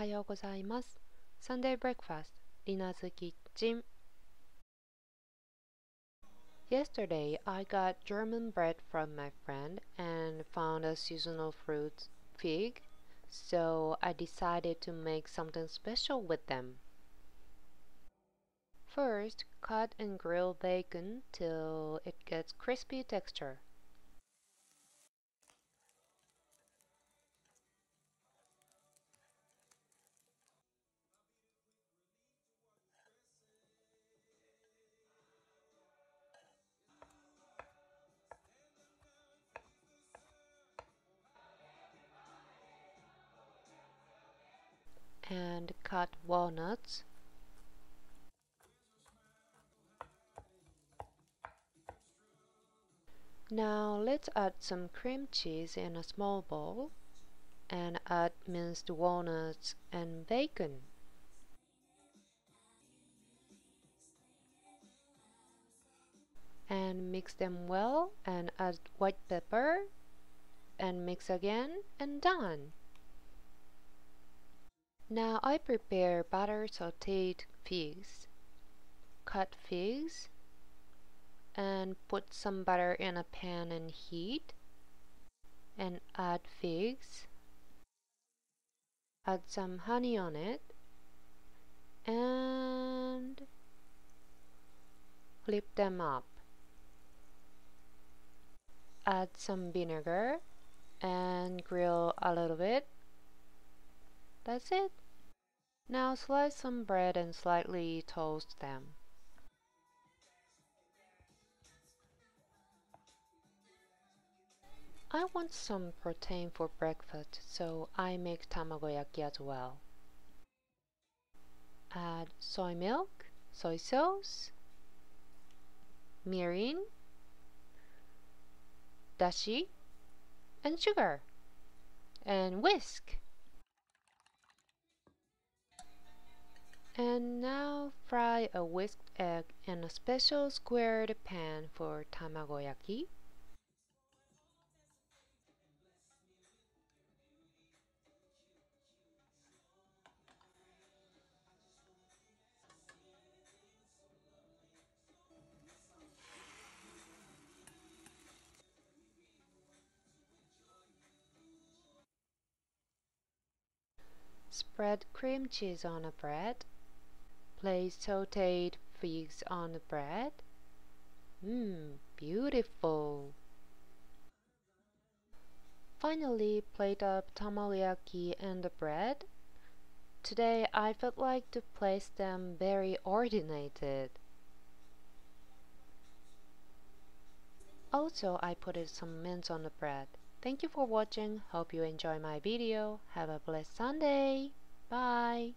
はようございます Sunday Breakfast リナズキッチン Yesterday I got German bread from my friend and found a seasonal fruit fig so I decided to make something special with them. First, cut and grill bacon till it gets crispy texture. And cut walnuts Now let's add some cream cheese in a small bowl and add minced walnuts and bacon. And mix them well and add white pepper and mix again and done. Now I prepare butter sauteed figs. Cut figs and put some butter in a pan and heat and add figs add some honey on it and flip them up add some vinegar and grill a little bit that's it now slice some bread and slightly toast them I want some protein for breakfast, so I make tamagoyaki as well. Add soy milk, soy sauce, mirin, dashi, and sugar, and whisk. Fry a whisked egg in a special squared pan for tamagoyaki. Spread cream cheese on a bread. Place sauteed figs on the bread. Mmm, beautiful. Finally, plate up tamagoyaki and the bread. Today I felt like to place them very ordinated. Also, I put some mince on the bread. Thank you for watching. Hope you enjoy my video. Have a blessed Sunday. Bye.